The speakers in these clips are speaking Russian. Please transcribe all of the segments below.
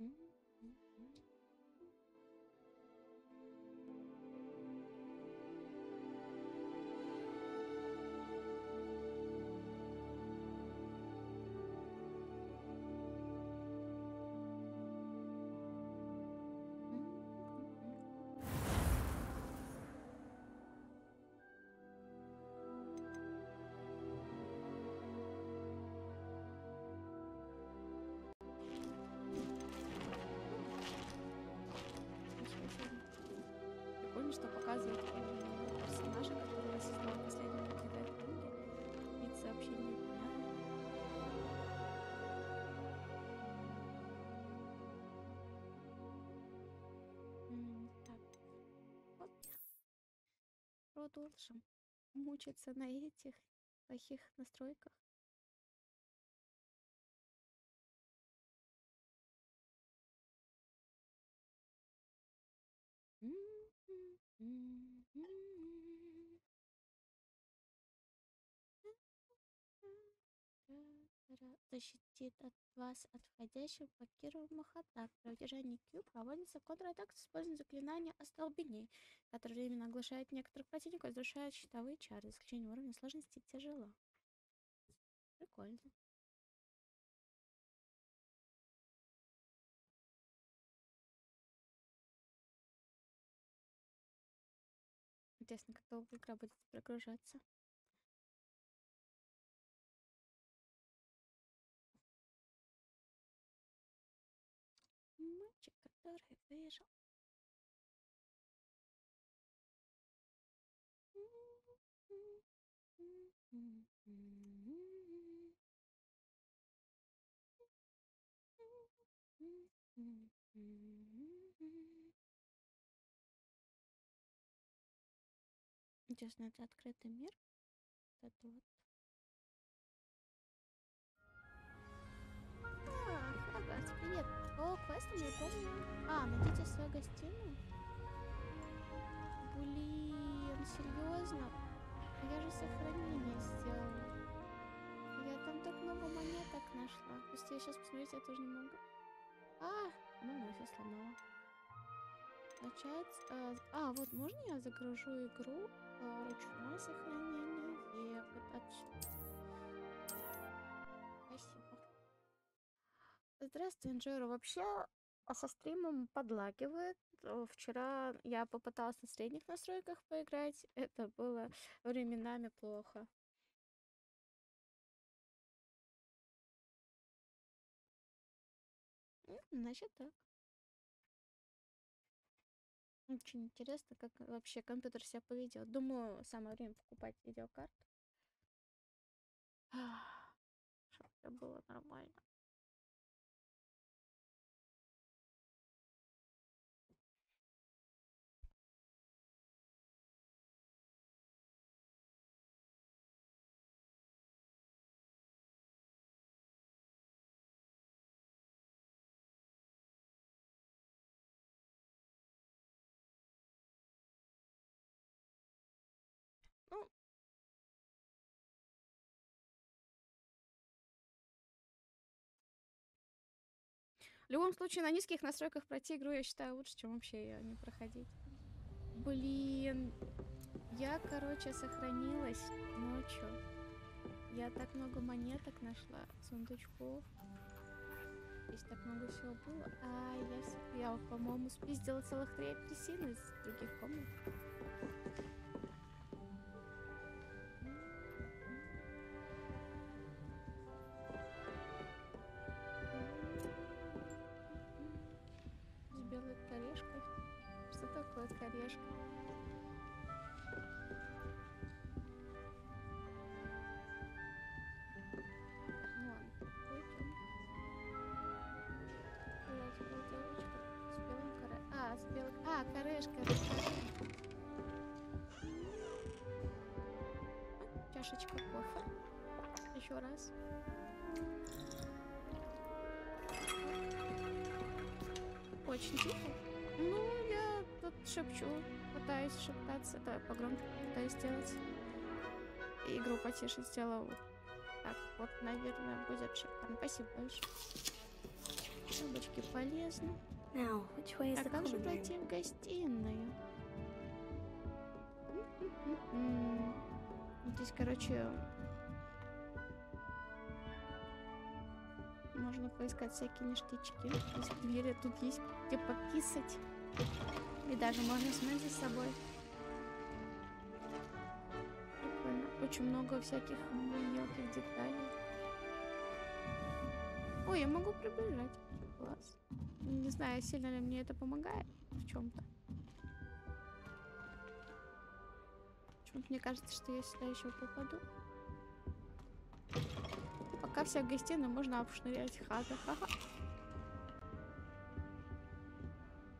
Прикольно, что показывают э, персонажа, который создал последнюю книги, вид сообщений дня. Так, вот. Продолжим мучиться на этих плохих настройках. Защитит от вас от входящих блокируемых атак. При удержании Q проводится контратака с использованием заклинания остолбеней, которое временно оглушает некоторых противников и разрушает щитовые чары. Исключение уровня сложности тяжело. Прикольно. Интересно, как долго игра будет прогружаться. Выжил. Интересно, это открытый мир? Это вот. О, квестом я помню. А, найдите свою гостиную? Блин, серьезно? Я же сохранение сделала. Я там так много монеток нашла. Если я сейчас посмотреть, я тоже не могу. А, ну нафиг сломала. Начать. А, а, вот можно я загружу игру? А, ручное сохранение. И вот отсюда. Здравствуй, Инжиро. Вообще а со стримом подлагивает. Вчера я попыталась на средних настройках поиграть. Это было временами плохо. М, Значит так. Очень интересно, как вообще компьютер себя поведет. Думаю, самое время покупать видеокарту. Чтобы это было нормально. В любом случае, на низких настройках пройти игру, я считаю, лучше, чем вообще ее не проходить. Блин, я, короче, сохранилась ночью. Я так много монеток нашла, сундучков. Здесь так много всего было. А я, я по-моему, спиздила целых три апельсина из других комнат. А, корешка. расскажи. А, Чашечка кофе. Еще раз. Очень тихо. Ну, я тут шепчу, пытаюсь шептаться. Давай погромче пытаюсь сделать. Игру потише сделала. вот Так, вот, наверное, будет шикарно. Спасибо большое. Тапочки полезны. А как же пройти в гостиную? М-м-м. Здесь, короче, можно поискать всякие ништячки. Здесь двери, тут есть где пописать. И даже можно снять за собой. Прикольно. Очень много всяких мелких деталей. Ой, я могу приближать. Класс. Не знаю, сильно ли мне это помогает в чем-то. Почему-то мне кажется, что я сюда еще попаду. Пока вся гостиная можно обшнырять хата. Ха-ха.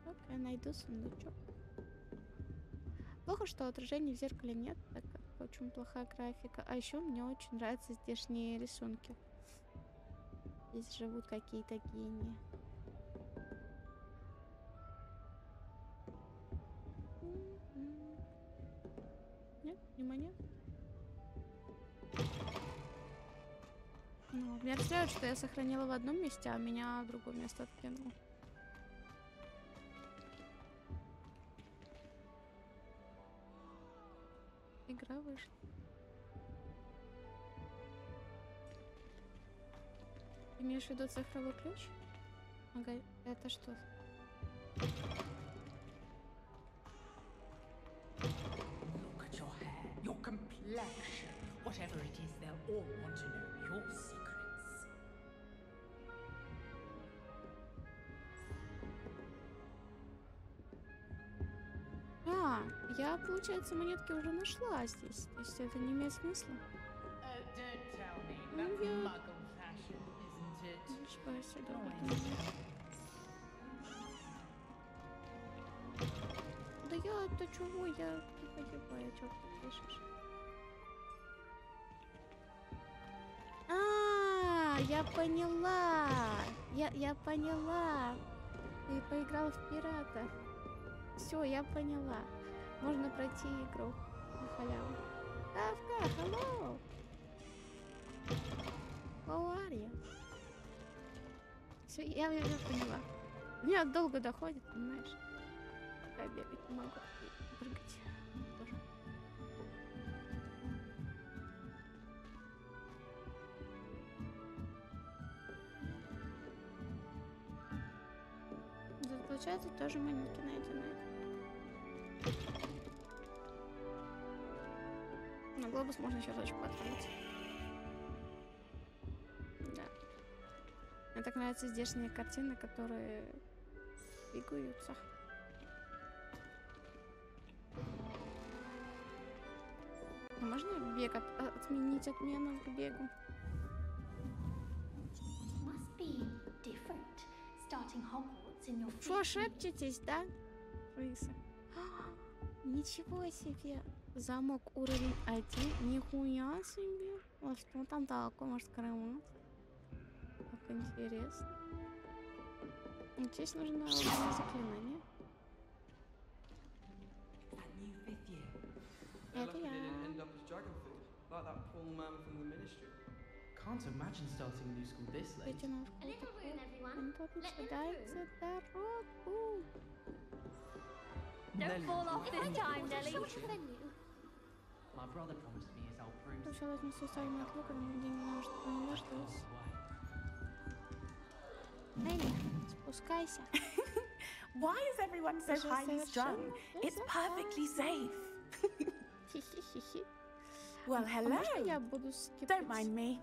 Так, я найду сундучок. Плохо, что отражений в зеркале нет, так как очень плохая графика. А еще мне очень нравятся здешние рисунки. Здесь живут какие-то гении. Что я сохранила в одном месте, а меня в другое место откинуло. Игра вышла. Имеешь в виду цифровой ключ? Ага, это что? Look at your hair, your complexion. Whatever it is, they'll all want to know я, получается, монетки уже нашла здесь. То есть это не имеет смысла. Uh? Ну, я I потом- know. Да я, да чего, я не погибаю, ты пишешь? А, я поняла, я, я поняла. Ты поиграла в пирата. Все, я поняла. Можно пройти игру на халяву. Кавка, hello. How are you? Все, я, я, я поняла. Мне долго доходит, понимаешь? Пока бегать не могу. Прыгать тоже. Получается, тоже монетки найдены. Глобус можно еще точку отправить. Да. Мне так нравятся здешние картины, которые двигаются. А можно бег от- а- отменить отмену к бегу? Что, шепчетесь, да? Крысы. Ничего себе. Замок уровень 1. Нихуя себе. А что там такое? Может скрывать? Как интересно. Ну, Здесь нужно заклинание. Это я. Can't imagine starting a new school this late. A little room, everyone. Let them дорогу. Don't fall off this time, Nelly. My brother promised me his old broom. Сначала не социальный отлук, а где не может не дождался. Нелли, спускайся. Why is everyone so It's just highly so strung? short. It's It's perfectly safe. Хи-хи-хи-хи. Well, А hello. можно я буду скипать? Don't mind me.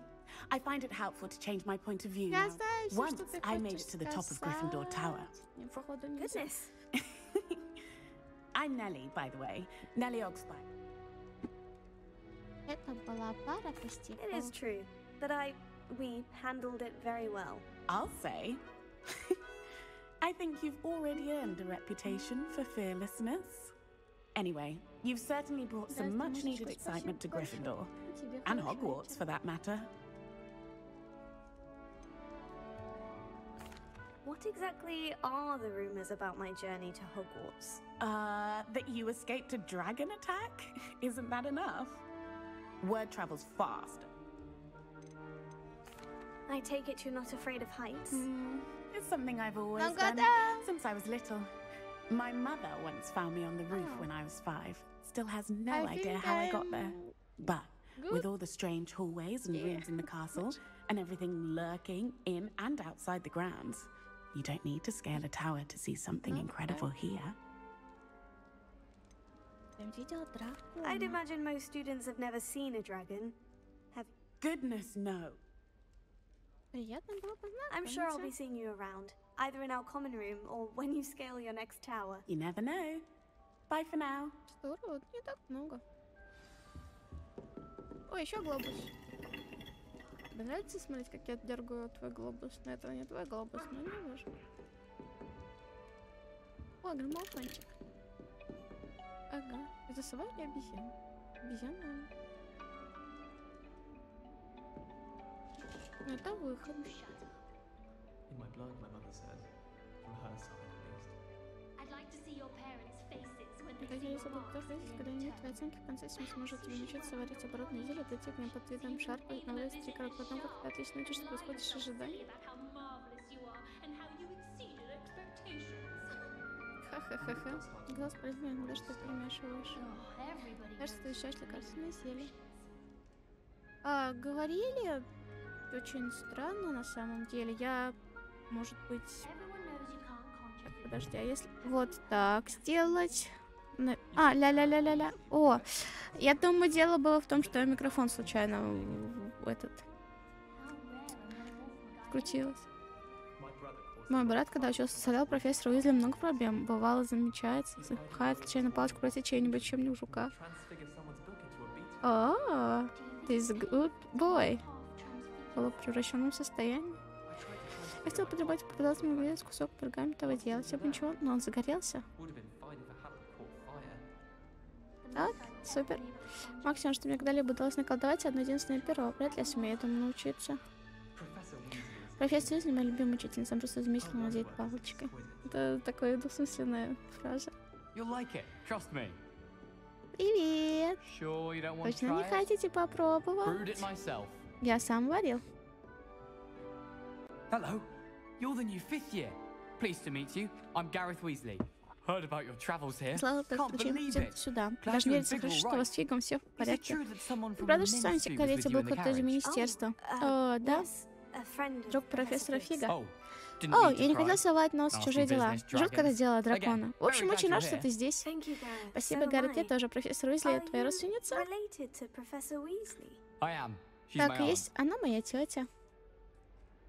I find it helpful to change my point of view. Я now. знаю всё, Once что ты I made хочешь it to the top of Gryffindor Tower. сказать. Мне, походу, нельзя. Goodness. I'm Nellie, by the way. Nellie Ogspine. Это была пара по It стиху. is true, but I. we handled it very well. I'll say. I think you've already earned a reputation for fearlessness. Anyway, you've certainly brought some Здрасте, much needed мамочка, excitement to спасибо большое. Gryffindor. Тебе And хорошего Hogwarts, вечера. for that matter. What exactly are the rumors about my journey to Hogwarts? Uh, that you escaped a dragon attack? Isn't that enough? Word travels fast. I take it you're not afraid of heights. Mm, it's something I've always done since I was little. My mother once found me on the roof oh. when I was five. Still has no I idea how I'm... i got there. But Good. with all the strange hallways and yeah. rooms in the castle and everything lurking in and outside the grounds, you don't need to scale a tower to see something okay. incredible here. Я видела дракона. I'd imagine most students have never seen a dragon. Goodness, no. Приятно было I'm sure I'll be познакомиться. seeing you around, either in our common room or when you scale your next tower. You never know. Bye for now. Здорово, не так много. Ой, еще глобус. Тебе нравится смотреть, как я дергаю твой глобус? Но это не твой глобус, но не важно. О, граммофончик. Ага. Это сова или обезьяна? Обезьяна. Ну, это выход. In my blood, my mother said. From her side, at least. I'd like to see your parents' faces when they Когда see your marks когда in не the твои оценки в конце может тебе научиться варить оборотное зелье, дойти к нему под видом шарпа, три коротких потом, как ты отлично научишься, происходишь ожидания. Ха-ха-ха-ха. Глаз произведен, да что everybody Кажется, ты do зелье. potions. А, говорили очень странно на самом деле. Я, может быть... Так, подожди, а если вот так сделать? А, ля-ля-ля-ля-ля. О, я думаю, дело было в том, что микрофон случайно этот крутилось. Мой брат, когда учился, составлял профессору Уизли много проблем. Бывало, замечается, запихает случайно палочку пройти чей-нибудь жука. book into a beetle. А, ты good boy. Было в превращенном состоянии. Я хотел my подрабатывать, попытался ему вырезать кусок пергаментового дела. Все бы ничего, но он загорелся. Так, супер. Максимум, что мне когда-либо удалось наколдовать, одно единственное перо. Вряд ли я сумею этому научиться. Профессор Уизли, моя любимая учительница, он просто изумительно владеет палочкой. Это такая двусмысленная фраза. Привет! Точно не хотите попробовать? Я сам варил. Hello. You're the new fifth year. Pleased to meet you. I'm Gareth Weasley. Heard about your travels here. Слава it. сюда. Даже не верится, хорошо, что у вас с Фигом все в порядке. Правда, что в ministry самом was коллеге with you был кто-то из министерства? uh, О, да? Друг профессора. Фига. О, я не хотел совать нос в чужие дела. Жутко это дело дракона. В общем, очень рад, что ты здесь. Спасибо, Гарри, ты тоже. Профессор Уизли, твоя родственница? Так и есть. Она моя тетя.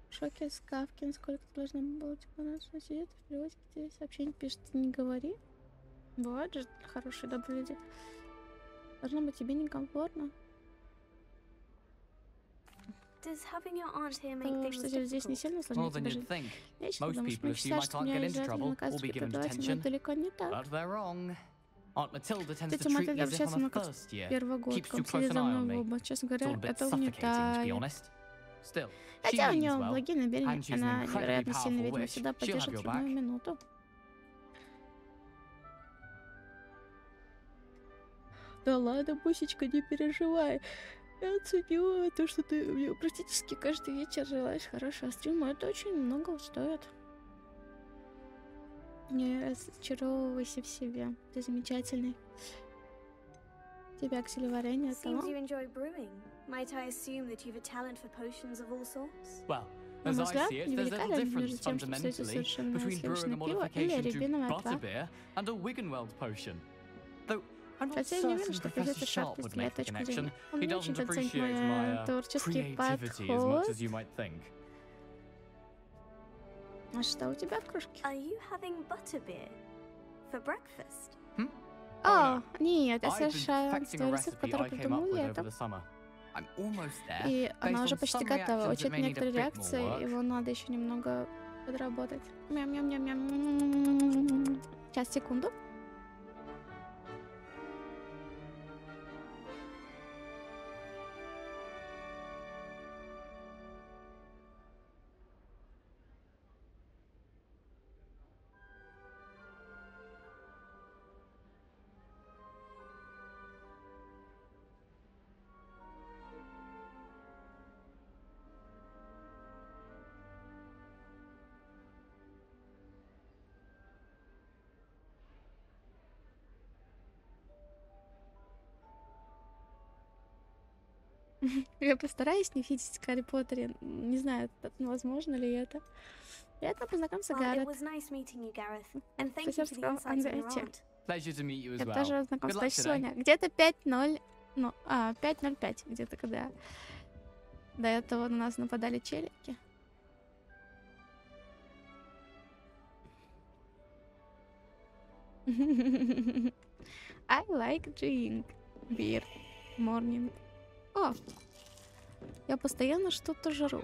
В шоке скавки, насколько ты должна была типа нас сидит в переводике тебе сообщение пишет, не говори. Бывают же хорошие добрые люди. Должно быть тебе некомфортно. Does having your aunt here make То, things что здесь не сильно than тебе think. Я еще Most думаю, people что I что меня get into обязательно given преподаватель, но это далеко не так. But they're wrong. Aunt Matilda tends Тетя Матильда общается a много с. Первогодком Keeps too close следит an за eye on мной в me. оба. Честно говоря, это suffocating, to be угнетает. honest. Still, she Хотя у нее well. благие намерения, and she's an она невероятно сильная ведьма, всегда поддержит в back. минуту. Да ладно, Бусечка, не переживай. Я оценила то, что ты мне практически каждый вечер желаешь хорошего стрима. Это очень много стоит. Не разочаровывайся в себе. Ты замечательный. Тебя акселеварение Seems того. you enjoy brewing. Might I assume that you've a talent for potions of all sorts? Well, На as мой I взгляд, see it, there's невелика little разница difference между тем, что fundamentally совершенно between brewing a сливочное пиво или modification to рябиновый отвар. butterbeer and a Wiggenweld potion. Хотя я не уверен, что make the точку connection. зрения. Он He не очень doesn't оценит appreciate мой my uh, творческий creativity as much подход. as you might think. А что у тебя в кружке? Are you having butterbeer for breakfast? О, нет, perfecting a твой рецепт, который придумал летом. the summer. I'm almost there. И она уже почти some готова. a некоторые реакции, work. его надо еще немного подработать. Мям-мям-мям-мям. Сейчас, секунду. Я постараюсь не видеть в Гарри Поттере. Не знаю, возможно ли это. Приятно познакомиться, Well, it Гаррет. Спасибо, you as Я тоже luck today. сегодня. Где-то 5-0. Ну, а, 5-0-5. Где-то когда до этого на нас нападали челики. I like drink beer morning. О, я постоянно что-то жру.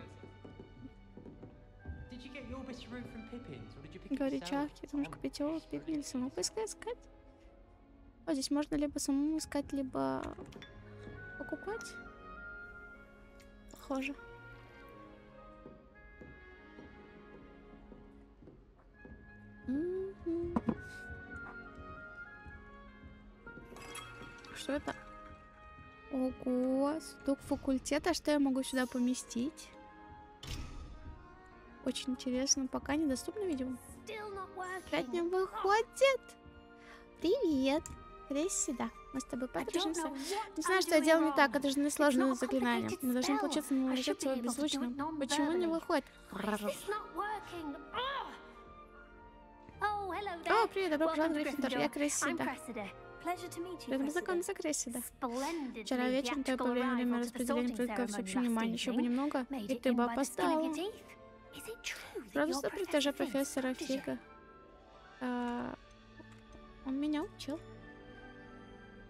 Говорит, чахи, ты можешь купить его, пикни или самому поискать, искать. О, здесь можно либо самому искать, либо покупать. Похоже. Что это? Ого, сундук факультета. Что я могу сюда поместить? Очень интересно. Пока недоступно, видимо. Опять не выходит. Привет. Кресси, да. Мы с тобой подружимся. Не знаю, что я делаю не так. Это же не not сложное a заклинание. Не должно spell. получиться наложить be его беззвучно. Почему не выходит? Oh, О, привет, добро пожаловать в. Я Кресси, Cressida. познакомиться, Кресси, да. Вчера вечером появление во время распределения ceremony всеобщее внимание еще бы немного, и ты бы опоздала. Правда, что при Professor тоже Fig? профессора Фига. А, Он меня учил.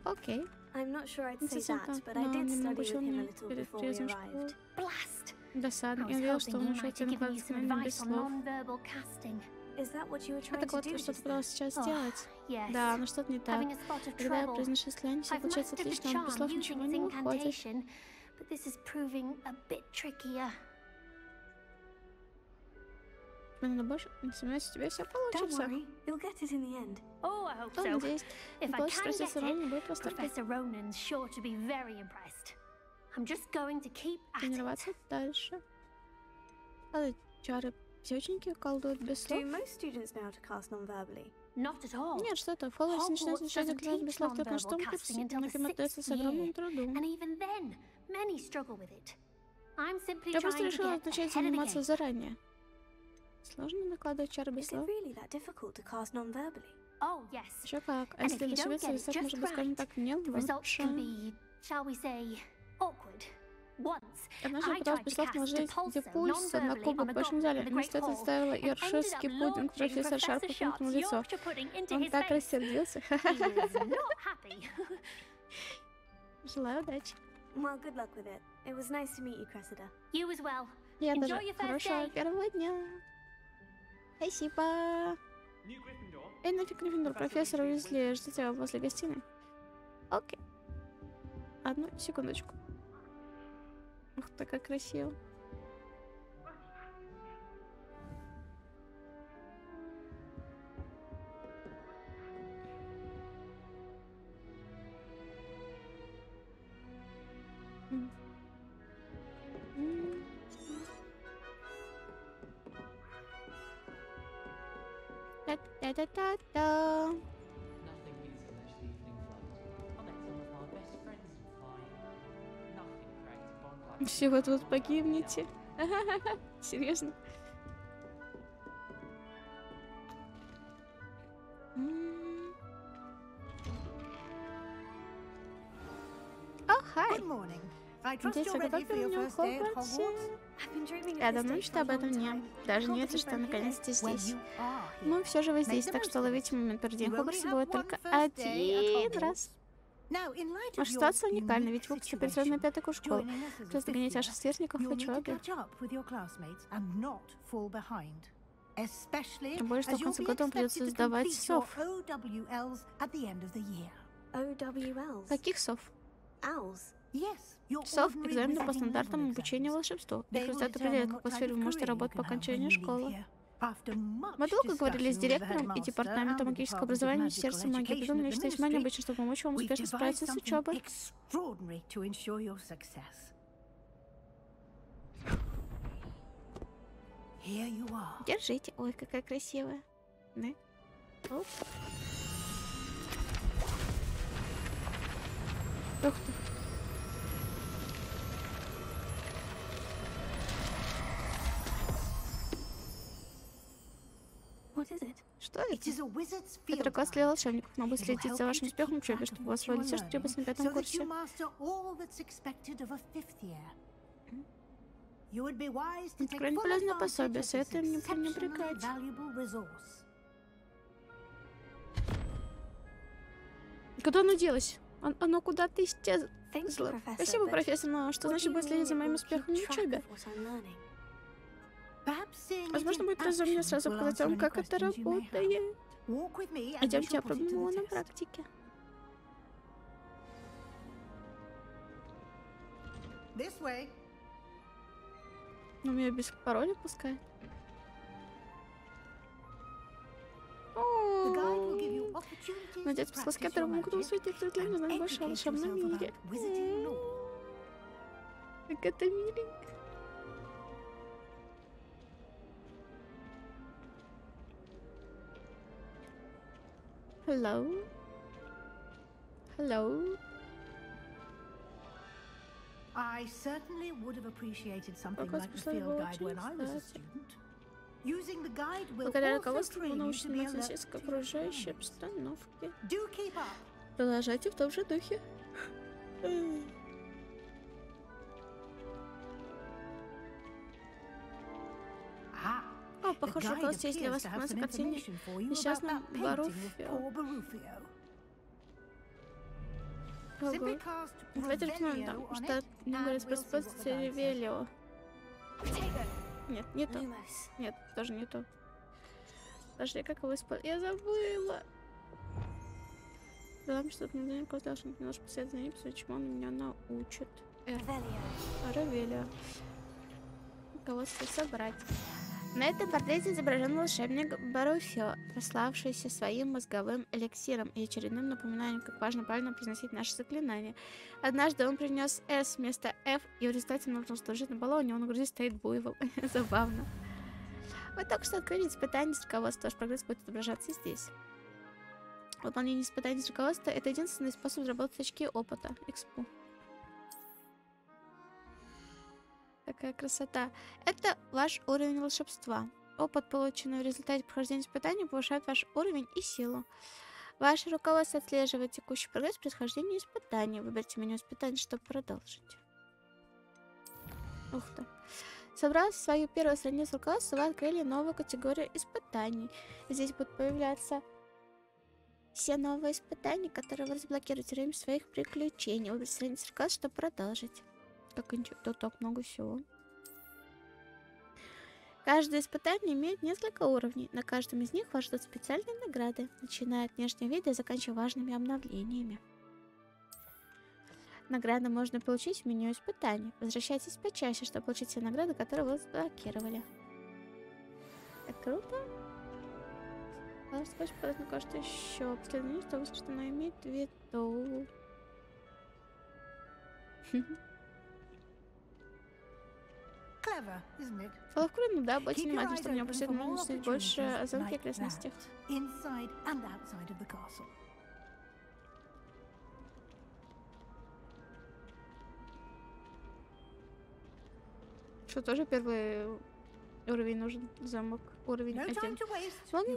Окей. I'm not sure I'd say that, but I но did немного study with учил him a меня little перед before we приездом в школу. arrived. Blast! I Досадно. Я верил, что он have тебя знания без слов. Non-verbal casting. Is that what you were А trying так to вот, do ты что just ты пыталась сейчас Oh, сделать? Yes. Да, но что-то не так. Having a spot of Когда я trouble. произношу слянь, все I've получается mastered the отлично, но без charm слов using ничего its не выходит. incantation, but this is proving a bit trickier. Мне надо больше. Не сомневаюсь, у тебя все Don't получится. worry, you'll get it in the end. Oh, I hope Ну, so. надеюсь, If I получится can спросить get все равно, it, не будет восторга. Professor Ronan's sure to be very impressed. I'm just going to keep at it. Тренироваться дальше. А чары все ученики колдуют без Do слов? most students know how to cast non-verbally? Not at all. Нет, что это? Фоллес начинает Hogwarts начать doesn't заклинать без teach слов только в non-verbal шестом casting курсе. until the Например, дается с sixth огромным year. трудом. And even then, many struggle with it. I'm simply Я просто trying to решила get начать ahead of the заниматься game. заранее. Сложно накладывать чары без Is it слов? really that difficult to cast non-verbally? Oh, yes. Еще как. А And если if you don't ошибиться, get it результат just может быть, скажем right, так, не The results лучше. Однажды I пыталась без на Depulso депульса на кубок в большом зале. Вместо этого ставила up пудинг. Профессор Шарп Professor пихнул ему Sharp's лицо. Он так рассердился. Желаю удачи. well, good luck with it. It was nice to meet you, Cressida. You as well. Я Enjoy тоже. your first Хорошего day. первого дня. Спасибо. Эй, нафиг Гриффиндор, профессор Уизли, жду тебя возле гостиной. Окей. Одну секундочку. Ух ты, как красиво. М. Все вот вот погибнете. Серьезно? О, хай! Надеюсь, вы готовы меня Хогвартсе? Я давно мечтаю об этом дне. time. Даже не верится, что наконец-то здесь. here. Мы все же вы здесь, так что ловите момент перед день Хогвартса будет только один раз. Now, in light of Ваша your ситуация уникальна, ведь вы поступили на as a Просто fifth ваших сверстников в you'll need to учебе. catch up with your classmates and not fall behind. Especially Тем более, что as в you'll конце be года вам придется expected to сдавать сов. OWLs at the end of the year. OWLs. Каких сов? Сов экзамены по стандартам обучения волшебству. Их will результат определяет, what какой сфере вы можете работать по окончанию школы. Мы долго говорили с директором и департаментом магического образования Министерства магии. At the нечто весьма необычное, чтобы помочь вам успешно справиться с учебой. Держите. Ой, какая красивая. Да? Оп. Ух ты. Это? wizard's Это рукопись для волшебников. Will следить за вашим успехом учебе, чтобы what освоили you все, что требуется на пятом курсе. take Открой full полезное пособие, советуем не пренебрегать. Куда оно делось? Он- Оно куда-то исчезло. Спасибо, профессор, но что значит будет следить за успехами в track учебе? Возможно, будет разумнее сразу показать вам, как это работает. Идемте, to его на практике. Ну, меня без пароля пускай. Practice которым your могут усвоить для знаю больше о волшебном мире. Как это миленько. Hello? Hello? I certainly would have appreciated something like пошла field guide when I was a student. Using the guide will Благодаря also руководству вы train you to научитесь be alert относиться к to your окружающей обстановке. Do keep up. Продолжайте в том же духе. Похоже, руководство есть для вас информация о картине несчастном Баруфио. Ого. Cast Давайте рекомендуем там, что способности guide says. Ревелио. Нет, не то. Нет, тоже не то. Подожди, как его использовать? Я забыла. Главное, чтобы мне далеко должен немножко посидеть за ним, чему он меня научит. Revelio. Равелио. Руководство собрать. На этом портрете изображен волшебник Баруфио, прославшийся своим мозговым эликсиром и очередным напоминанием, как важно правильно произносить наши заклинания. Однажды он принес S вместо F, и в результате нужно служить на баллоне, него на груди стоит буйвол. Забавно. Вы только что открыли испытание с руководства, ваш прогресс будет отображаться здесь. Выполнение испытаний с руководства – это единственный способ заработать очки опыта, экспу. Какая красота. Это ваш уровень волшебства. Опыт, полученный в результате прохождения испытаний, повышает ваш уровень и силу. Ваше руководство отслеживает текущий прогресс при прохождении испытаний. Выберите меню испытаний, чтобы продолжить. Ух ты. Собрав свою первую страницу руководства, вы открыли новую категорию испытаний. Здесь будут появляться все новые испытания, которые вы разблокируете время своих приключений. Выберите страницу руководства, чтобы продолжить. Интересно, тут так много всего. Каждое испытание имеет несколько уровней. На каждом из них вас ждут специальные награды, начиная от внешнего вида и заканчивая важными обновлениями. Награды можно получить в меню испытаний. Возвращайтесь почаще, чтобы получить все награды, которые вы заблокировали. Это круто. Спасибо, подать на кажется еще. Последнее, что что она имеет в виду. It? Ловкру, да, будьте Keep your внимательны, eyes чтобы не упустить возможность больше о замке окрестностях. Что тоже первый уровень нужен замок. Уровень один. You've не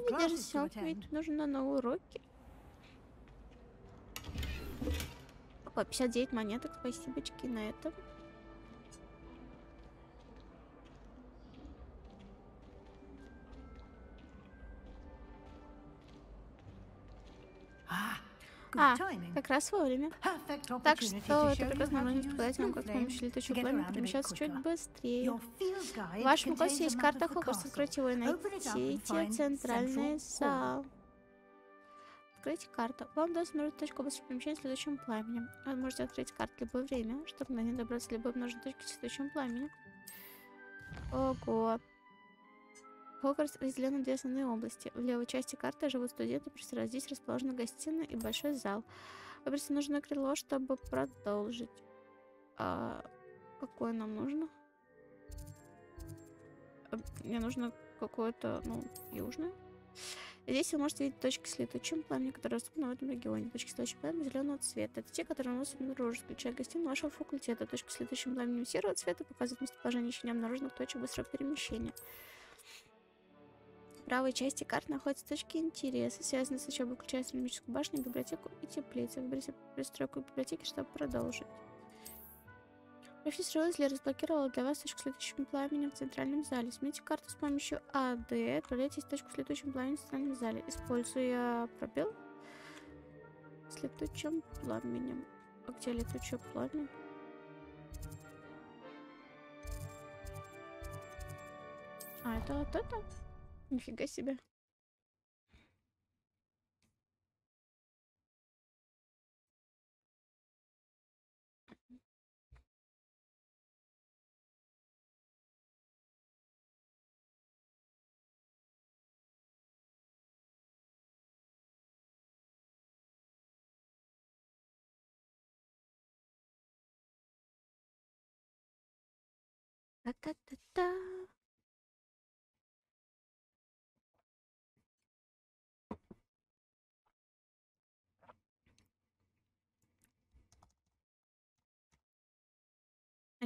он attend. ведь нужно на уроки. Опа, 59 монеток, спасибочки на этом. А, как раз вовремя. Так что это прекрасная to возможность показать вам, как с помощью летучего пламени перемещаться чуть быстрее. В вашем классе есть карта Хогвартса. Откройте его и найдите центральный зал. Откройте карту. Вам удастся обнаружить точку быстрого перемещения с летучим пламенем. Вы можете открыть карту в любое время, чтобы на ней добраться до любой точки с летучим пламенем. Ого. Хогвартс разделен на две основные области. В левой части карты живут студенты, профессора. Здесь расположена гостиная и большой зал. Выберите нужное крыло, чтобы продолжить. А какое нам нужно? А, Мне нужно какое-то, ну, южное. Здесь вы можете видеть точки с летучим пламенем, которые доступны в этом регионе. Точки с летучим пламенем зеленого цвета. Это те, которые наносят обнаружить, включая гостиную вашего факультета. Точки с летучим пламенем серого цвета показывают местоположение еще не обнаруженных точек быстрого перемещения. Правой части карты находятся точки интереса, связанные с учебой, включая астрономическую башню, библиотеку и теплицу. Выберите пристройку библиотеки, чтобы продолжить. Профессор Уизли разблокировала для вас точку с летучим пламенем в центральном зале. Смените карту с помощью АД. Отправляйтесь в точку с летучим пламенем в центральном зале. Используя пробел с летучим пламенем. А где летучее пламя? А, это вот это? Нифига себе. Та-та-та-та.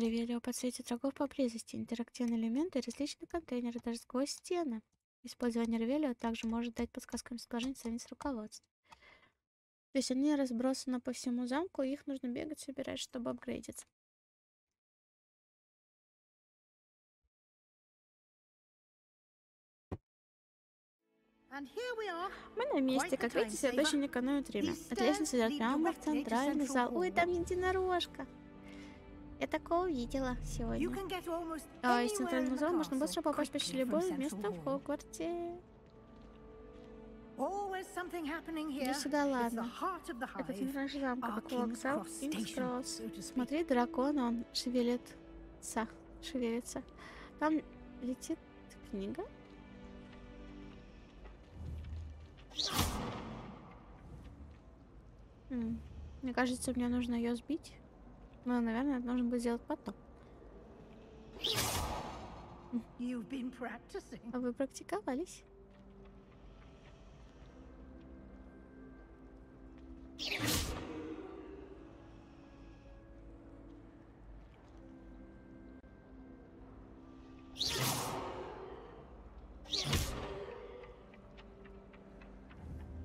Ревелио подсветит врагов поблизости, интерактивные элементы и различные контейнеры даже сквозь стены. Использование Ревелио также может дать подсказкам расположение страниц руководства. То есть они разбросаны по всему замку, и их нужно бегать, собирать, чтобы апгрейдиться. Мы на месте, как видите, это очень экономит время. От лестницы идет прямо в центральный зал. Ой, там единорожка. Я такого видела сегодня. А из центрального зала можно быстро попасть почти любое место в. Хогвартсе. Иди сюда, It's the ладно. Это центральный замка, King's вокзал, Кингс. Смотри, дракон, он шевелится, шевелится. Там летит книга. М, Мне кажется, мне нужно ее сбить. Но, наверное, это нужно будет сделать потом. А вы практиковались?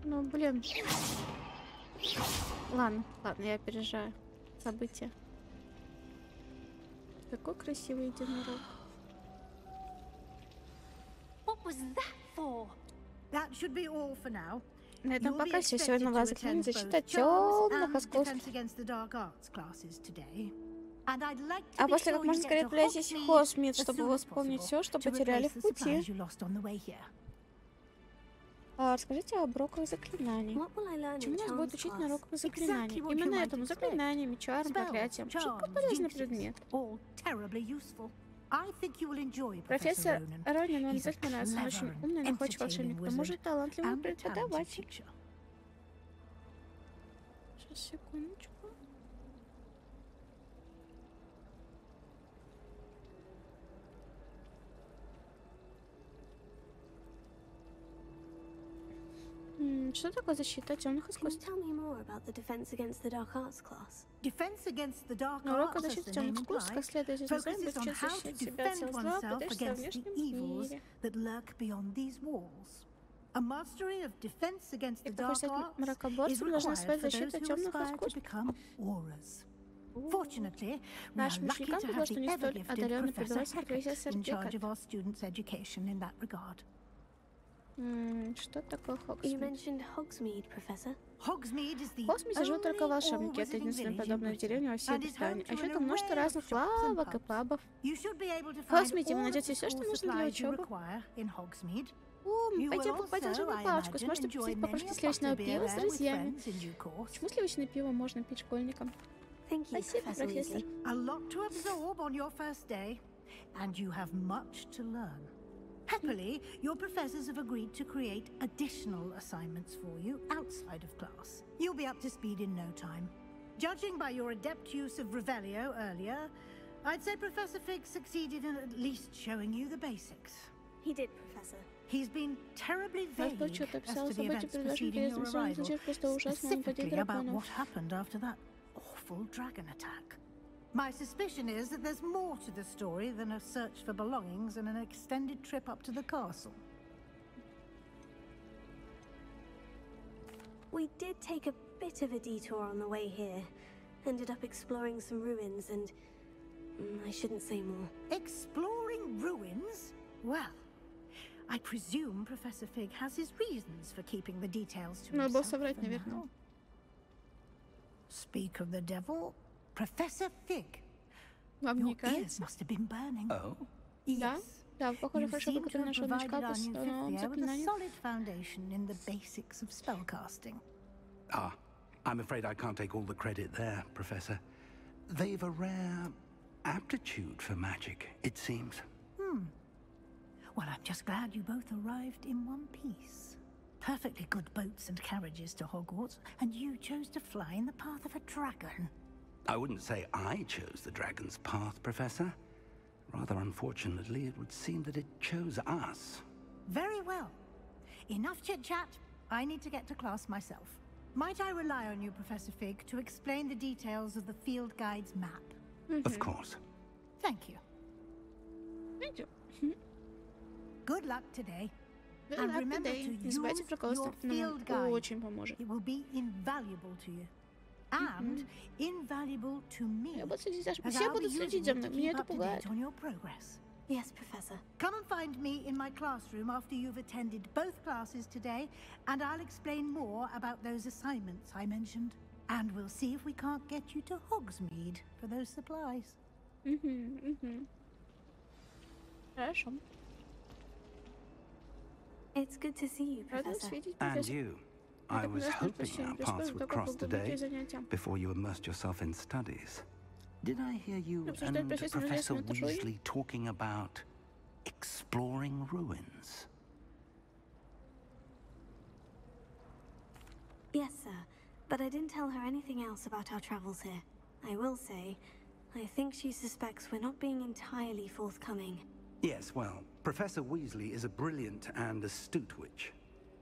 Ну, блин. Ладно, ладно, я опережаю события. Такой красивый единорог. На этом пока все. Сегодня вас защита charms темных искусств. А после как можно скорее отправляйтесь в Хосмит, чтобы восполнить все, что потеряли в пути. А, расскажите о уроках заклинаний. Чему нас будет учить на уроках заклинаний? Именно этому заклинаниям, чарам, Spells, проклятиям. Charms, полезный предмет. Профессор. Ронин, a обязательно нравится. Он очень умный, находчивый волшебник, к тому же талантливый преподаватель. Сейчас, секундочку. М, Что такое защита темных Can you искусств? tell me more about the Defense Against the Dark Arts class? Defense against the dark На уроках arts, as защиты the темных name искусств, как implies, следует известно, focuses on будет how to защитить себя от defend сил зла, oneself прячься в against the внешнем evils мире. that lurk beyond these walls. A mastery of defense against the Если ты dark хочешь стать arts is мракоборцем, должна required освоить for those защиту who темных aspire to искусств. become auras. Fortunately, we are Нашим lucky ученикам to повезло, have что the не столь ever-gifted одаренный Professor преподаватель профессор Hackett in charge Декарт. of our students' education in that regard. Is the В Космосе живут только волшебники. Это all-wizarding единственная village in подобная Britain, деревня во всей Британии. А еще там множество разных лавок и пабов. В Хосмите вы найдете все, что нужно для учебы. пойдем покупать волшебную палочку. Сможете посетить по a сливочного пива с друзьями. Почему сливочное пиво можно пить школьникам? Спасибо, профессор. Happily, your professors have agreed to create additional assignments for you outside of class. You'll be up to speed in no time. Judging by your adept use of Revelio earlier, I'd say Professor Fig succeeded in at least showing you the basics. He did, Professor. He's been terribly vague as to the events preceding your arrival, specifically about what happened after that awful dragon attack. My suspicion is that there's more to the story than a search for belongings and an extended trip up to the castle. We did take a bit of a detour on the way here. Ended up exploring some ruins and... Mm, I shouldn't say more. Exploring ruins? Well, I presume Professor Fig has his reasons for keeping the details to himself. No, himself. No, соврать, наверное. Speak of the devil, Professor Fig. Вам не Your кажется? ears must have been burning. Oh? Да? Yes. Да, похоже, You хорошо seem to выкупил have нашего provided новичка our по new новым fifth year with a заклинаниям. solid foundation in the basics of spellcasting. Ah, I'm afraid I can't take all the credit there, Professor. They've a rare aptitude for magic, it seems. Well, I'm just glad you both arrived in one piece. Perfectly good boats and carriages to Hogwarts, and you chose to fly in the path of a dragon. I wouldn't say I chose the dragon's path, Professor. Rather unfortunately, it would seem that it chose us. Very well. Enough chit chat. I need to get to class myself. Might I rely on you, Professor Fig, to explain the details of the field guide's map? Of course. Thank you. Видите? Good luck today. Good And luck remember today. to Не забывайте use про your колосья, нам field guide. очень поможет. It will be invaluable to you. And invaluable to me. Я буду следить за... as Все I'll be будут следить using за it мной, to меня keep это up to пугает. date on your progress. Yes, Professor. Come and find me in my classroom after you've attended both classes today, and I'll explain more about those assignments I mentioned. And we'll see if we can't get you to Hogsmeade for those supplies. Мгм, мгм. Хорошо. It's good to see you, Рада вас Professor. видеть, And профессор. you. I was hoping our paths would cross today before you immersed yourself in studies. Did I hear you and Professor Weasley talking about exploring ruins? Yes, sir. But I didn't tell her anything else about our travels here. I will say, I think she suspects we're not being entirely forthcoming. Yes, well, Professor Weasley is a brilliant and astute witch.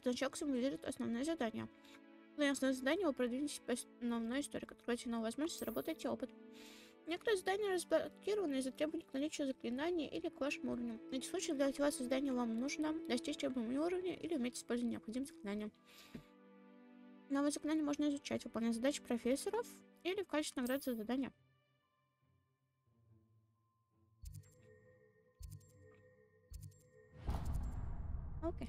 Значок символизирует основное задание. Выполняя основное задание, вы продвинетесь по основной истории, откроете новую возможность, заработаете опыт. Некоторые задания разблокированы из-за требований к наличию заклинания или к вашему уровню. В этих случаях для активации задания вам нужно достичь требуемого уровня или уметь использовать необходимые заклинания. Новые заклинания можно изучать, выполняя задачи профессоров или в качестве награды за задание. Окей.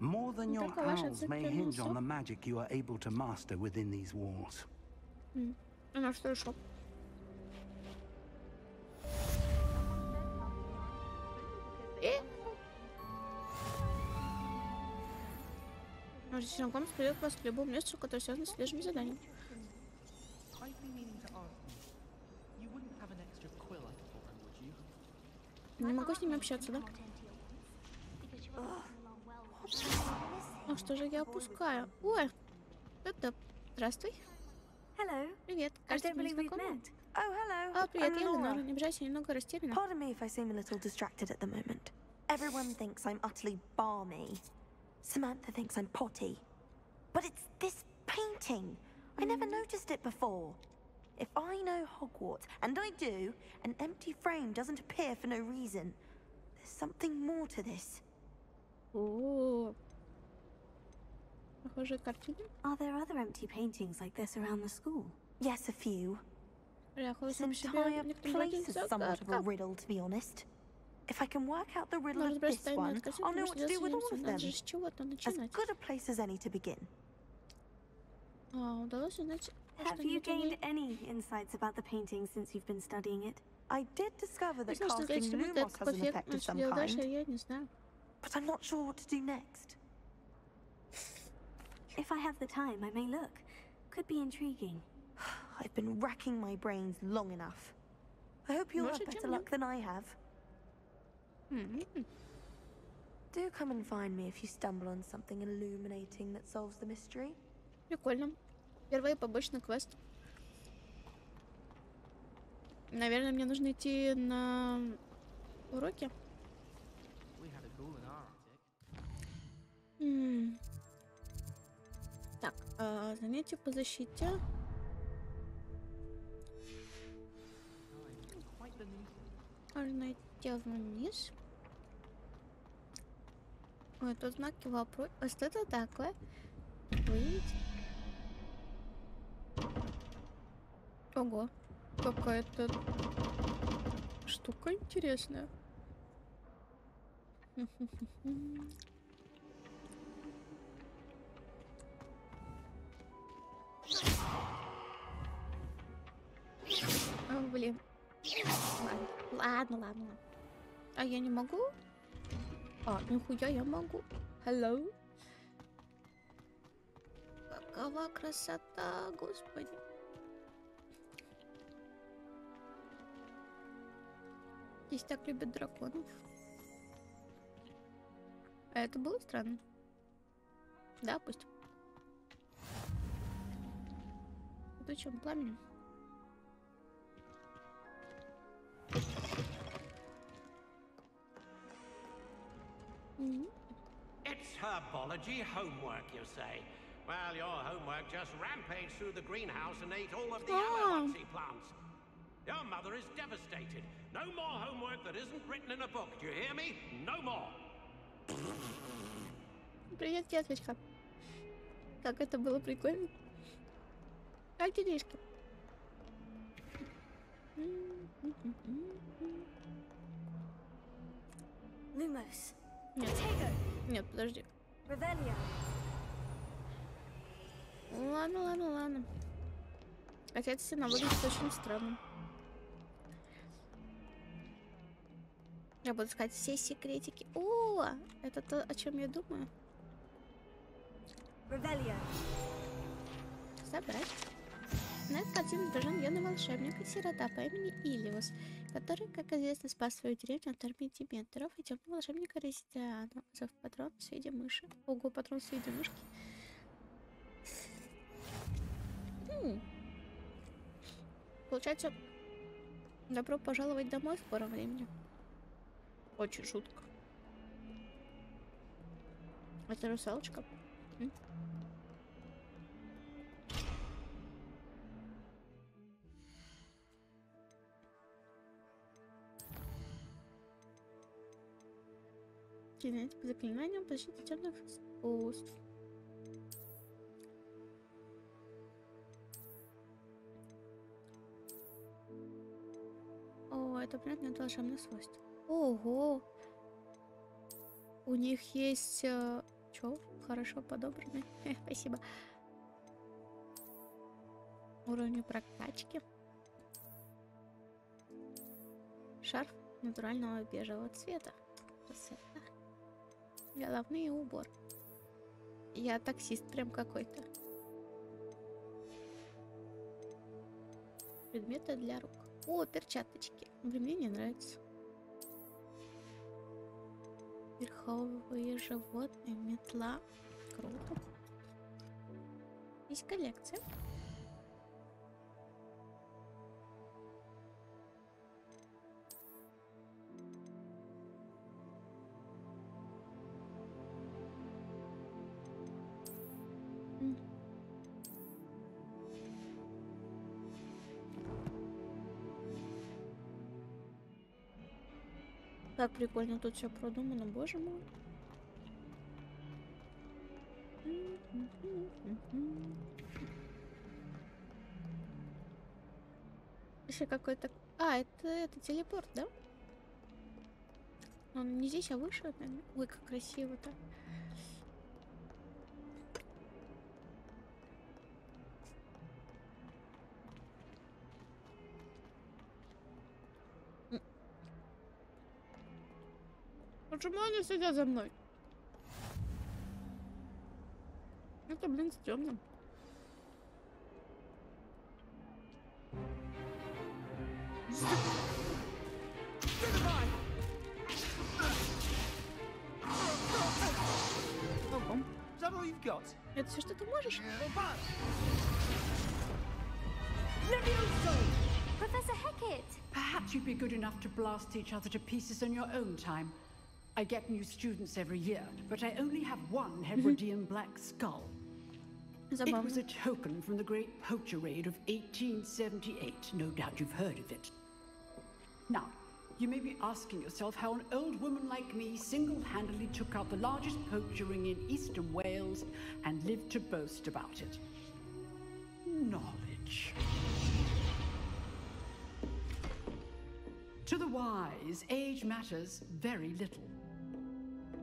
More than your Только ваш owls may отзыв hinge on принесу. the magic you are able to master within these walls. Ну, наш хорошо. Э? Может, знакомец приведет вас к любому месту, которое связано с следующим заданием. I've been meaning to ask you. You wouldn't have an extra quill I could borrow, would you? Не могу с ними общаться, да? Ну что же я опускаю? Ой, это... Здравствуй. Hello. Привет. I Кажется, don't мы believe we've знакомы. met. Oh, hello. А, привет, I'm я Laura. Ленора. Не обижайся, я немного растеряна. Pardon me if I seem a little distracted at the moment. Everyone thinks I'm utterly balmy. Samantha thinks I'm potty. But it's this painting. I never noticed it before. If I know Hogwarts, and I do, an empty frame doesn't appear for no reason. There's something more to this. Ooh. Are there other empty paintings like this around the school? Yes, a few. This entire place is somewhat of a riddle, to be honest. If I can work out the riddle of this one, I'll know what to do with all of them. As good a place as any to begin. Have you gained any insights about the painting since you've been studying it? I did discover that casting the moss has an effect of some kind. but I'm not sure what to do next. If I have the time, I may look. Could be intriguing. I've been racking my brains long enough. I hope you'll have Больше, better чем я. luck than I have. М, Do come and find me if you stumble on something illuminating that solves the mystery. Прикольно. Впервые побочный квест. Наверное, мне нужно идти на уроки. Так, а, занятие по защите. Можно идти вниз. Ой, тут знаки вопроса. А что это такое? Выйти. Ого. Какая-то штука интересная. О, блин. Ладно, ладно, ладно. А я не могу? А, нихуя я могу. Hello. Какова красота, господи. Здесь так любят драконов. А это было странно? Да, пусть. Это чем, пламенем? М, It's herbology homework, you say? Well, your homework just rampaged through the greenhouse and ate all of the Oh. Amarantzi plants. Your mother is devastated. No more homework that isn't written in a book. Do you hear me? No more. Привет, деточка. Как это было прикольно. Как делишки? Lumos. Нет. Нет, подожди. Ладно, ладно, ладно. Хотя это все выглядит очень странно. Я буду искать все секретики. О, это то, о чем я думаю. Revelia. Забрать. На этой картине изображен юный волшебник и сирота по имени Илиус, который, как известно, спас свою деревню от армии дементоров и темного волшебника Резидиана. Зов патрон в виде мыши. Ого, патрон в виде мышки. Получается, добро пожаловать домой в скором времени. Очень жутко. Это русалочка. Кинуть по заклинаниям по защите темных искусств. О, это предмет волшебных свойств. Ого! У них есть... Э, чё? Хорошо подобраны. Спасибо. Уровни прокачки. Шарф натурального бежевого цвета. Красота. Головные убор. Я таксист прям какой-то. Предметы для рук. О, перчаточки. Блин, мне не нравится. Верховые животные, метла. Круто. Есть коллекция. Как прикольно тут все продумано, боже мой. Еще какой-то... А, это, это телепорт, да? Он не здесь, а выше, наверное. Ой, как красиво-то. Почему они следят за мной? Это, блин, стрёмно. Ого. Is that all you've got? Это все, что ты можешь? Professor Hecat! Perhaps you'd be good enough to blast each other to pieces on your own time. I get new students every year, but I only have one Hebridean black skull. It was a token from the great poacher raid of 1878. No doubt you've heard of it. Now, you may be asking yourself how an old woman like me single-handedly took out the largest poacher ring in eastern Wales and lived to boast about it. Knowledge. To the wise, age matters very little.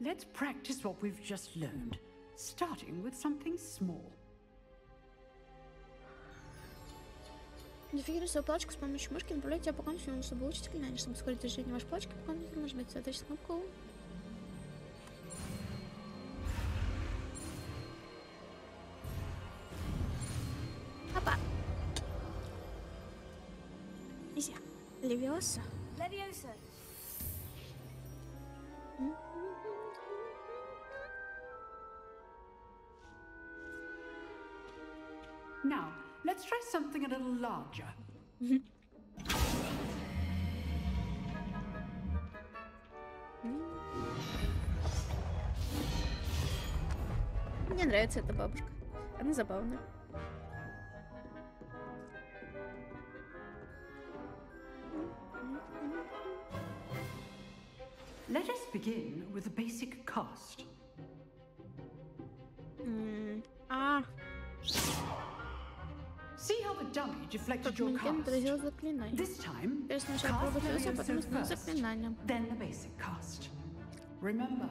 let's practice what we've just learned, starting with something small. Дефигируйте свою палочку с помощью мышки, направляйте ее по конусу, чтобы улучшить заклинание. Чтобы ускорить движение вашей палочки по конусу, нажмите соответственно кнопку. Опа! Изи. Левиоса. Leviosa. Now, let's try something a little larger. Мне нравится эта бабушка. Она забавная. Let us begin with the basic cast. М, А, See how the dummy deflected как your манекен cast? отразил заклинание. This time, Теперь сначала cast пробуй Левиоса, а потом Levioso останови first, заклинанием. then the basic cast. Remember,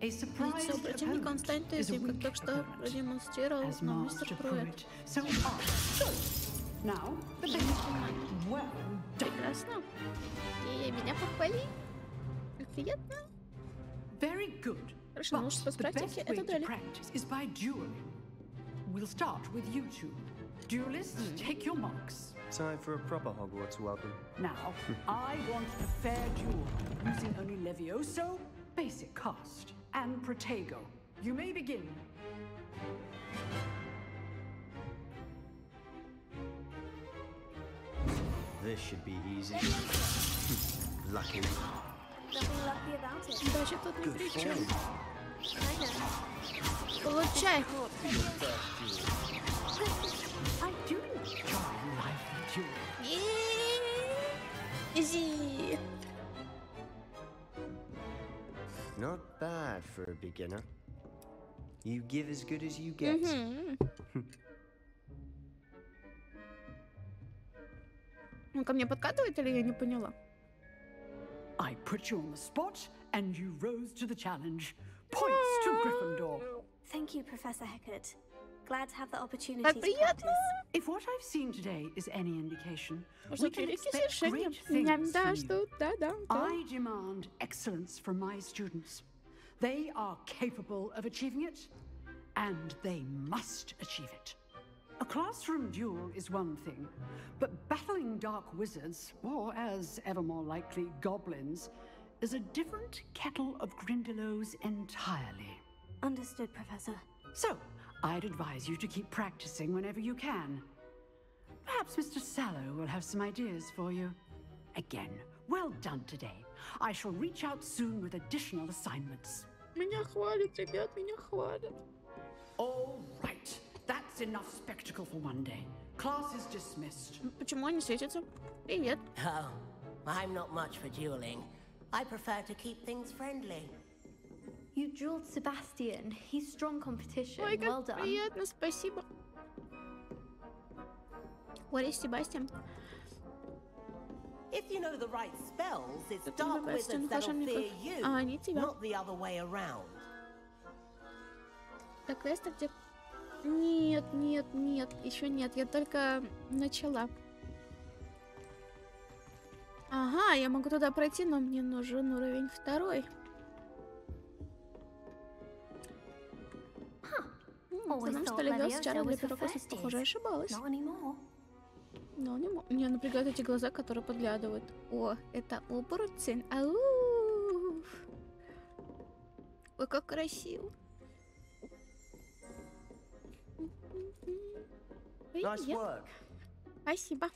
a surprised Лицо противника он opponent станет is a уязвим, как weak только что opponent, продемонстрировал as нам мистер Master Пруэт. Pruitt. So on. Good. Now, the basic. Well done. Прекрасно. И меня похвали. Как приятно. Very good. Хорошо, ну But что с the практики, best way это to дуэли. practice is by dueling. We'll start with you two. Duelists, take your marks. Time for a proper Hogwarts welcome. Now, I want a fair duel using only Levioso, basic cast, and Protego. You may begin. This should be easy. Lucky. Nothing lucky about it. Удача тут ни Good при чем. form. Получай. I do enjoy lively duel. Изи. Not bad for a beginner. You give as good as you get. Мгм. Он ко мне подкатывает или я не поняла? I put you on the spot, and you rose to the challenge. Points to Gryffindor. Thank you, Professor Hecate. Glad to have the opportunity to practice. If what I've seen today is any indication, we can expect great things from you. I demand excellence from my students. They are capable of achieving it, and they must achieve it. A classroom duel is one thing, but battling dark wizards, or as ever more likely, goblins, is a different kettle of Grindelows entirely. Understood, Professor. So, I'd advise you to keep practicing whenever you can. Perhaps Mr. Sallow will have some ideas for you. Again, well done today. I shall reach out soon with additional assignments. Меня хвалят, ребят, меня хвалят. All right. That's enough spectacle for one day. Class is dismissed. Почему они светятся? Привет. Oh, I'm not much for dueling. I prefer to keep things friendly. You drilled Sebastian. He's strong competition. Ой, well как done. приятно, спасибо. What is Себастьян? If you know the right spells, it's dark wizards that'll fear you, А они тебя. not the other way around. Так, квест где? Нет, нет, нет, еще нет, я только начала. Ага, я могу туда пройти, но мне нужен уровень второй. М, Always Потому что Левиоса Leviosa чары для firsties. похоже, ошибалась. Но не Меня напрягают эти глаза, которые подглядывают. О, это оборотень. Ау! Ой, как красиво. Nice Привет. work. Спасибо.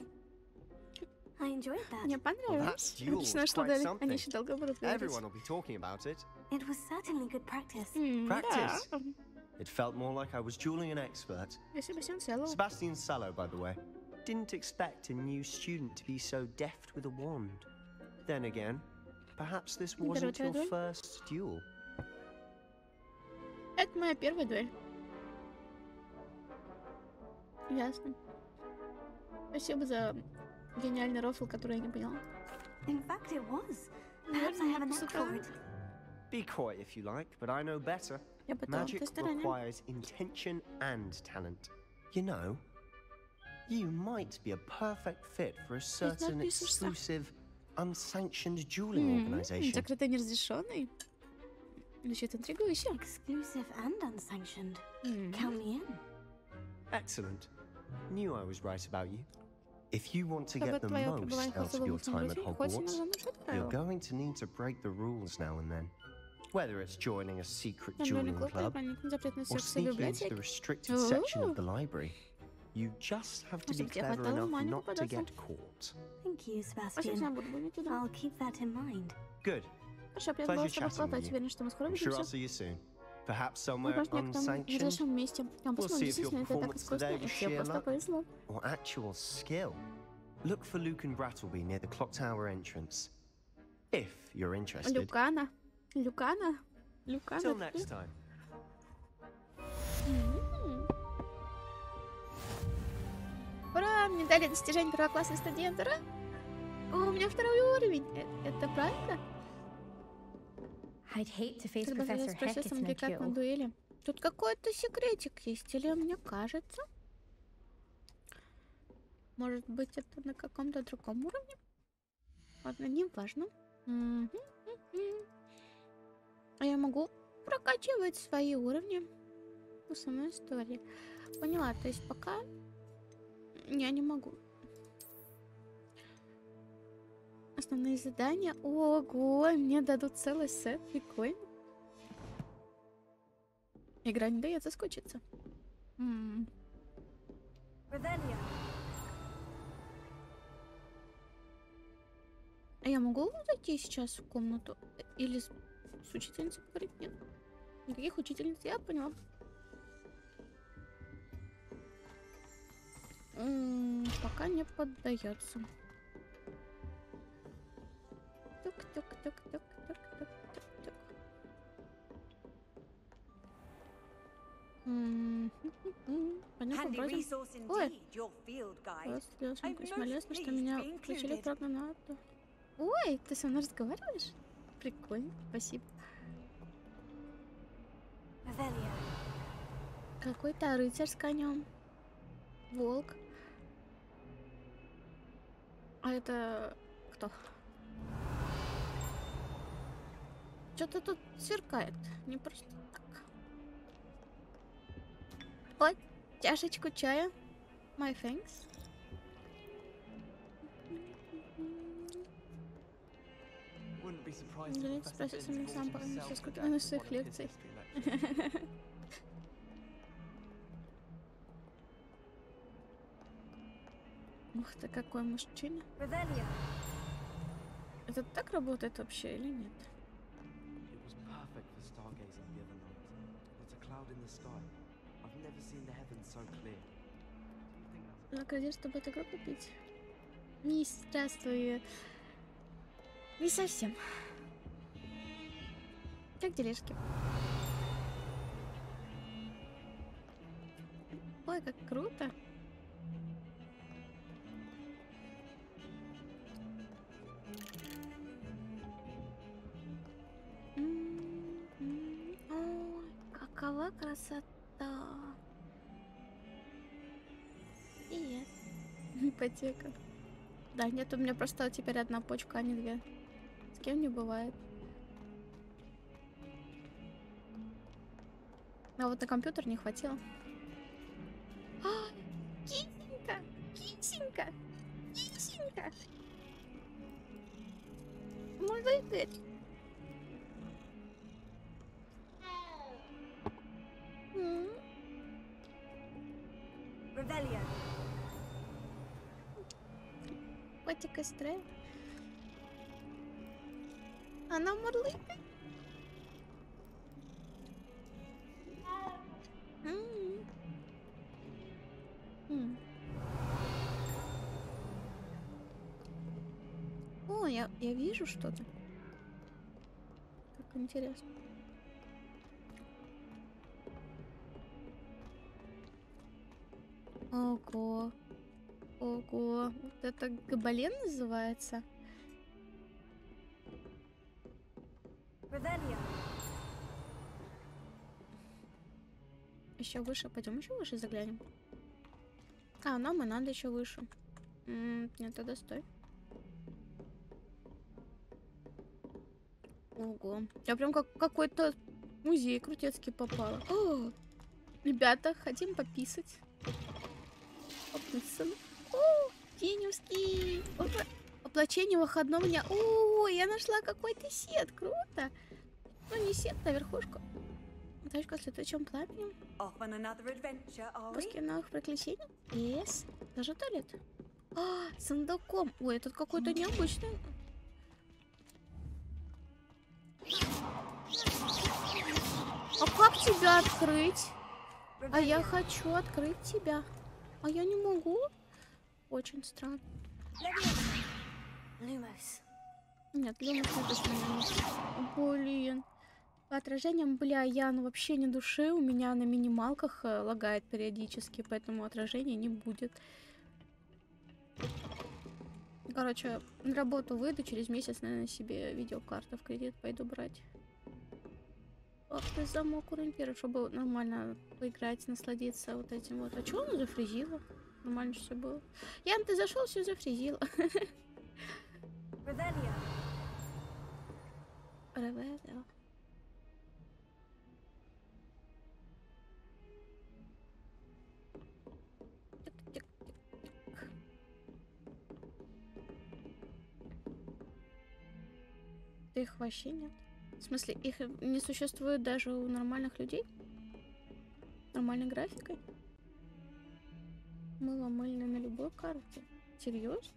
Мне понравилось. Отлично, что дали. Они еще долго будут говорить. Everyone will be talking about it. It was certainly good practice. М, да. Practice? It felt more like I was dueling an expert. Я Себастьян Селлоу. Sebastian Sallow, by the way. Didn't expect a new student to be so deft with a wand. Then again, perhaps this wasn't your Здорово, first duel. Это моя первая дуэль. Ясно. Спасибо за гениальный рофл, который я не поняла. In fact, it was. Perhaps I have a knack for it. Be coy if you like, but I know better. Я пыталась Magic той стороне. requires intention and talent. You know, you might be a perfect fit for a certain напишешься. exclusive, unsanctioned dueling М, organization. Закрытый неразрешенный. Звучит интригующе. Exclusive and unsanctioned. Count me in. Excellent. Knew I was right about you. If you want to Чтобы get the твое most пребывание out of хватило your в этом time at роде, хоть Hogwarts, иногда нарушать you're правила. going to need to break the rules now and then. Whether it's joining a secret Там dueling клуб club проникнуть запретный or секс в sneaking into the библиотеке. restricted section of the library, you just have to be Чтобы тебе clever хватало enough ума не not to попадаться. get caught. Thank you, Спасибо, Sebastian. я буду говорить туда. I'll keep that in mind. Good. Хорошо, приятно было Pleasure с тобой chatting поболтать. with you. Уверен, что мы скоро I'm sure I'll увидимся. see you soon. Perhaps Ну, somewhere может, в некотором unsanctioned, неразрешенном месте. А We'll посмотрим, see if your действительно это так performance искусственно, today и was тебе sheer просто luck повезло. or actual skill. Look for Luke and Brattleby near the clock tower entrance. If you're interested. Люкана. Люкана. Люкана. Till next time. М. Ура! Мне дали достижение первоклассного студента. Ура! О, у меня второй уровень. Э- Это правда? I'd hate to face Когда я Professor Hackett in a Гекат на duel. дуэли. Тут какой-то секретик есть, или мне кажется? Может быть, это на каком-то другом уровне? Ладно, не важно. Мгм. А я могу прокачивать свои уровни в самой истории. Поняла, то есть пока я не могу. Основные задания. Ого, мне дадут целый сет. Прикольно. Игра не дает. Revelio. А я могу зайти сейчас в комнату? Или с, учительницей поговорить? Нет. Никаких учительниц, я поняла. М, Пока не поддается. Тук-тук-тук-тук-тук-тук-тук-тук. М, Понятно, Handy вроде. resource Ой, indeed, your field guide. Просто most лестно, что меня включили программу. Ой, ты со мной разговариваешь? Прикольно, спасибо. Какой-то рыцарь с конем. Волк. А это кто? Что-то тут сверкает. Не просто так. Вот, чашечку чая. My thanks. Himself со the сколько на dad of своих лекций. lectures. Ух ты, какой мужчина. Это так работает вообще или нет? It was perfect for stargazing the other night. Not a cloud in the sky. I've never seen the heavens so clear. Лакадир, чтобы эту игру купить? Не здравствуй. Не совсем. Как делишки? Ой, как круто. М, Ой, какова красота. Привет. Ипотека. Да, нет, у меня просто теперь одна почка, а не две. С кем не бывает. А вот на компьютер не хватило. А, кисенька! Кисенька! Кисенька! Мужик! М, Revelia. Котик Эстрель. Она мурлыкает. О, я, я вижу что-то. Как интересно. Ого. Ого. Вот это гобален называется? Еще выше. Пойдем еще выше заглянем. А, нам и надо еще выше. М, Нет, тогда стой. Ого. Я прям как какой-то музей крутецкий попала. О, ребята, хотим пописать. Пописано. О, Теневский. Опа. Оплачение выходного дня. О, я нашла какой-то сет. Круто. Ну, не сет, а верхушку. Точка с летучим пламенем. После новых приключений? Yes. Даже туалет. А, с сундуком. Ой, этот какой-то необычный. А как тебя открыть? А я хочу открыть тебя. А я не могу? Очень странно. Нет, Люмус не точно Блин. По отражениям, бля, я ну, вообще не души. У меня на минималках э, лагает периодически, поэтому отражения не будет. Короче, на работу выйду, через месяц, наверное, себе видеокарту в кредит пойду брать. Ох ты замок урумпира, чтобы нормально поиграть, насладиться вот этим вот. А чё он зафризило? Нормально все было. Ян, ты зашел, все зафризило. Revelia. Ревелио. Их вообще нет. В смысле, их не существует даже у нормальных людей? Нормальной графикой? Мыло мыльное на любой карте. Серьезно?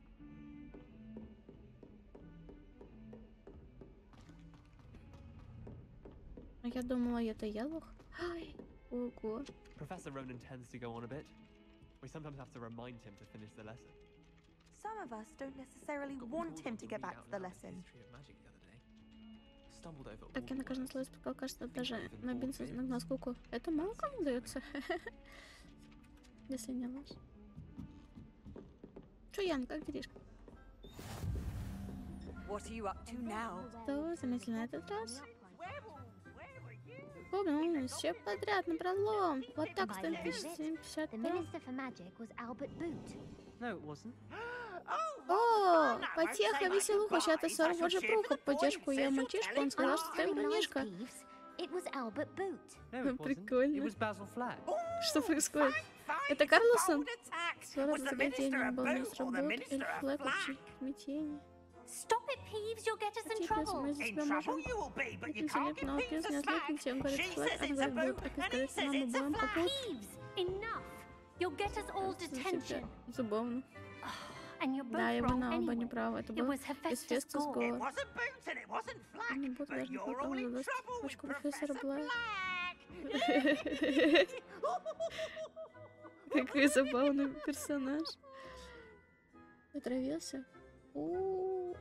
А я думала, это я лох. Ай, ого. Professor Ronan tends to go on a bit. We sometimes have to remind him to finish the lesson. Some of us don't necessarily want him to get back to the lesson. Так я на каждом слое спускал, кажется, даже на бинце на сколько. Это мало кому дается. Если не ложь. Чё, Ян, как now? Что заметили на этот раз? Помню, все подряд на пролом. Вот так, And by the end of it, 1750 The Minister for Magic was Albert Boot. No, it wasn't. О, потеха, веселуха, чата 40 вот же пруха, поддержку я мальчишку, он сказал, что ты Boot. It wasn't. Прикольно. Что происходит? Это Карлосон? 40 заграждений был не сработал, Эльф Флэк вообще смятение. Stop it, Peeves. You'll get us in Тихо, trouble. мы за тебя можем. Интеллект на упис не отличный, он говорит флаг, она говорит бот, а ты скажешь, мама, будем капут. Peeves, enough. You'll get us all detention. Забавно. And you're both Да, я бы на оба не права. Это был was из Hephaestus Фестус Gore. Гор. Не буду даже trouble with пачку профессора Блэк. Какой забавный персонаж. Отравился? У.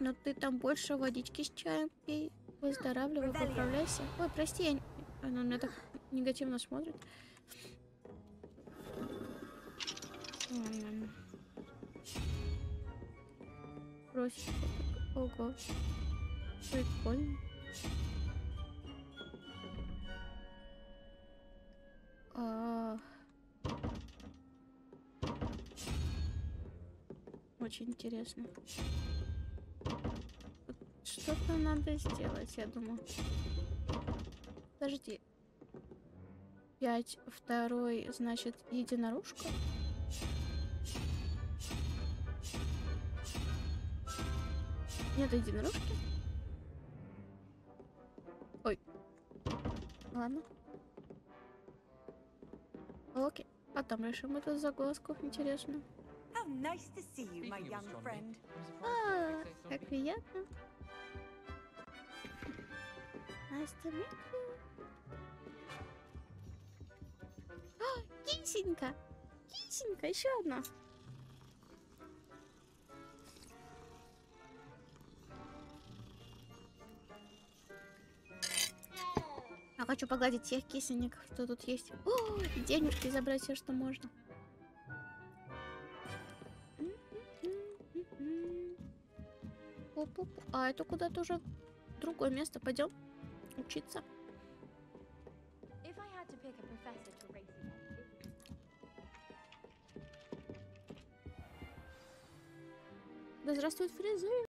Но ты там больше водички с чаем пей. Выздоравливай, поправляйся. Ой, прости, я... Она на меня так негативно смотрит. Брось. Ого. Прикольно. А. Очень интересно. Что-то надо сделать, я думаю. Подожди. Пять, второй, значит, единорожка. Нет единорожки? Ой. Ладно. Окей. А там решим эту загвоздку. Интересно. How nice to see you, my Speaking of young astronomy, friend. А, как приятно. Nice to meet you. А, кисенька. Кисенька, еще одна. Я хочу погладить всех кисенек, что тут есть. О, денежки забрать все, что можно. А это куда-то уже другое место. Пойдем учиться. Да здравствует фрезы.